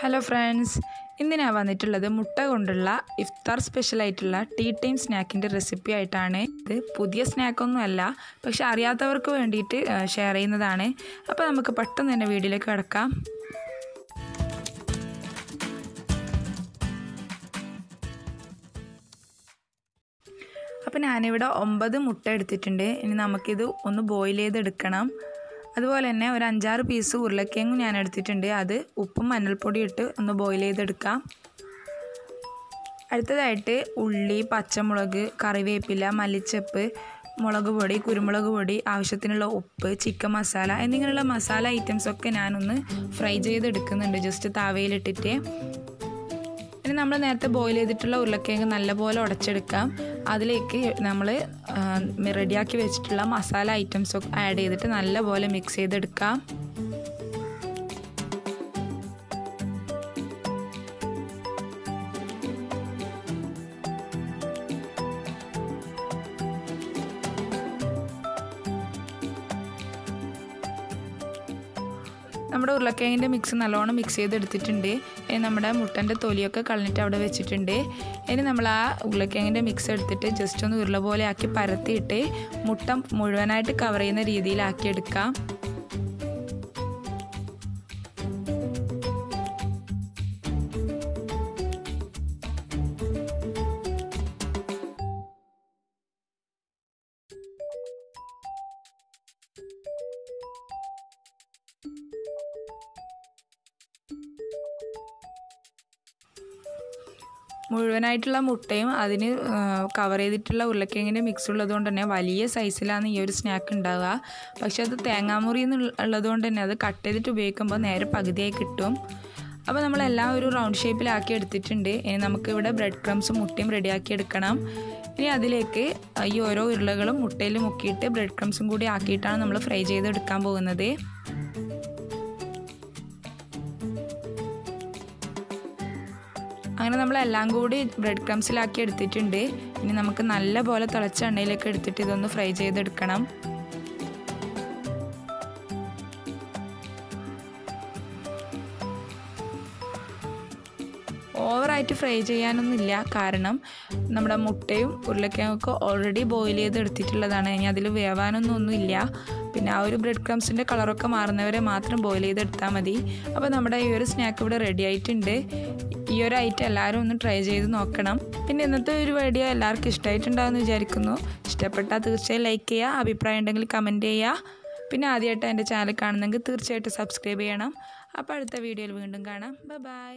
Hello friends ഇന്ന് ഞാൻ വന്നിട്ടുള്ളത് മുട്ട കൊണ്ടുള്ള ഇഫ്താർ സ്പെഷ്യൽ ആയിട്ടുള്ള ടീ ടൈം സ്നാക്കിന്റെ റെസിപ്പി ആയിട്ടാണ്. ഇത് പുതിയ സ്നാക്കൊന്നും അല്ല പക്ഷെ അറിയാത്തവർക്ക് വേണ്ടിയിട്ട് ഷെയർ ചെയ്യുന്നതാണ്. അപ്പോൾ നമുക്ക് പെട്ടെന്ന് തന്നെ വീഡിയോയിലേക്ക് കിടക്കാം. അപ്പോൾ ഞാനിവിടെ ഒമ്പത് മുട്ട എടുത്തിട്ടുണ്ട്. ഇനി നമുക്കിത് ഒന്ന് ബോയിൽ ചെയ്തെടുക്കണം. അതുപോലെ തന്നെ ഒരു അഞ്ചാറ് പീസ് ഉരുളക്കിഴങ്ങ് ഞാൻ എടുത്തിട്ടുണ്ട്. അത് ഉപ്പും മഞ്ഞൾപ്പൊടി ഇട്ട് ഒന്ന് ബോയിൽ ചെയ്തെടുക്കാം. അടുത്തതായിട്ട് ഉള്ളി പച്ചമുളക് കറിവേപ്പില മല്ലിച്ചപ്പ് മുളക് പൊടി കുരുമുളക് പൊടി ആവശ്യത്തിനുള്ള ഉപ്പ് ചിക്കൻ മസാല എന്നിങ്ങനെയുള്ള മസാല ഐറ്റംസൊക്കെ ഞാനൊന്ന് ഫ്രൈ ചെയ്തെടുക്കുന്നുണ്ട്. ജസ്റ്റ് താവയിലിട്ടിട്ട്. ഇനി നമ്മൾ നേരത്തെ ബോയിൽ ചെയ്തിട്ടുള്ള ഉരുളക്കിഴങ്ങ് നല്ലപോലെ ഉടച്ചെടുക്കാം. അതിലേക്ക് നമ്മൾ റെഡിയാക്കി വെച്ചിട്ടുള്ള മസാല ഐറ്റംസ് ഒക്കെ ആഡ് ചെയ്തിട്ട് നല്ലപോലെ മിക്സ് ചെയ്തെടുക്കാം. നമ്മുടെ ഉരുളക്കിഴങ്ങിന്റെ മിക്സ് നല്ലോണം മിക്സ് ചെയ്തെടുത്തിട്ടുണ്ട്. ഇനി നമ്മുടെ മുട്ടന്റെ തൊലിയൊക്കെ കളഞ്ഞിട്ട് അവിടെ വെച്ചിട്ടുണ്ട്. ഇനി നമ്മൾ ആ ഉരുളക്കിഴങ്ങിന്റെ മിക്സ് എടുത്തിട്ട് ജസ്റ്റ് ഒന്ന് ഉരുള പോലെ ആക്കി പരത്തിയിട്ട് മുട്ട മുഴുവനായിട്ട് കവർ ചെയ്യുന്ന രീതിയിലാക്കി എടുക്കാം. മുഴുവനായിട്ടുള്ള മുട്ടയും അതിന് കവർ ചെയ്തിട്ടുള്ള ഉരുളക്കിഴങ്ങിന്റെ മിക്സ് ഉള്ളതുകൊണ്ട് തന്നെ വലിയ സൈസിലാണ് ഈ ഒരു സ്നാക്ക് ഉണ്ടാവുക. പക്ഷെ അത് തേങ്ങാമുറി ഉള്ളതുകൊണ്ട് തന്നെ അത് കട്ട് ചെയ്തിട്ട് ഉപയോഗിക്കുമ്പോൾ നേരെ പകുതിയായി കിട്ടും. അപ്പോൾ നമ്മളെല്ലാം ഒരു റൗണ്ട് ഷേപ്പിലാക്കി എടുത്തിട്ടുണ്ട്. ഇനി നമുക്കിവിടെ ബ്രെഡ് ക്രംസും മുട്ടയും റെഡിയാക്കി എടുക്കണം. ഇനി അതിലേക്ക് ഈ ഓരോ ഉരുളകളും മുട്ടയിൽ മുക്കിയിട്ട് ബ്രെഡ് ക്രംസും കൂടി ആക്കിയിട്ടാണ് നമ്മൾ ഫ്രൈ ചെയ്തെടുക്കാൻ പോകുന്നത്. അങ്ങനെ നമ്മൾ എല്ലാം കൂടി ബ്രെഡ് ക്രംസിലാക്കി എടുത്തിട്ടുണ്ട്. ഇനി നമുക്ക് നല്ല പോലെ തിളച്ച എണ്ണയിലേക്ക് എടുത്തിട്ട് ഇതൊന്ന് ഫ്രൈ ചെയ്തെടുക്കണം. ഓവറായിട്ട് ഫ്രൈ ചെയ്യാനൊന്നുമില്ല. കാരണം നമ്മുടെ മുട്ടയും ഉരുളക്കിഴങ്ങൊക്കെ ഓൾറെഡി ബോയിൽ ചെയ്ത് എടുത്തിട്ടുള്ളതാണ് ഇനി അതിൽ വേവാനൊന്നും ഒന്നുമില്ല പിന്നെ ആ ഒരു ബ്രെഡ് ക്രംസിന്റെ കളറൊക്കെ മാറുന്നവരെ മാത്രം ബോയിൽ ചെയ്തെടുത്താൽ മതി. അപ്പോൾ നമ്മുടെ ഈ ഒരു സ്നാക്ക് ഇവിടെ റെഡി ആയിട്ടുണ്ട്. ഈ ഒരു ഐറ്റം എല്ലാവരും ഒന്ന് ട്രൈ ചെയ്ത് നോക്കണം. പിന്നെ ഇന്നത്തെ ഒരു വീഡിയോ എല്ലാവർക്കും ഇഷ്ടമായിട്ടുണ്ടാകുമെന്ന് വിചാരിക്കുന്നു. ഇഷ്ടപ്പെട്ടാൽ തീർച്ചയായും ലൈക്ക് ചെയ്യുക അഭിപ്രായം ഉണ്ടെങ്കിൽ കമന്റ് ചെയ്യുക. പിന്നെ ആദ്യമായിട്ട് എന്റെ ചാനൽ കാണുന്നെങ്കിൽ തീർച്ചയായിട്ടും സബ്സ്ക്രൈബ് ചെയ്യണം. അപ്പോൾ അടുത്ത വീഡിയോയിൽ വീണ്ടും കാണാം. ബൈ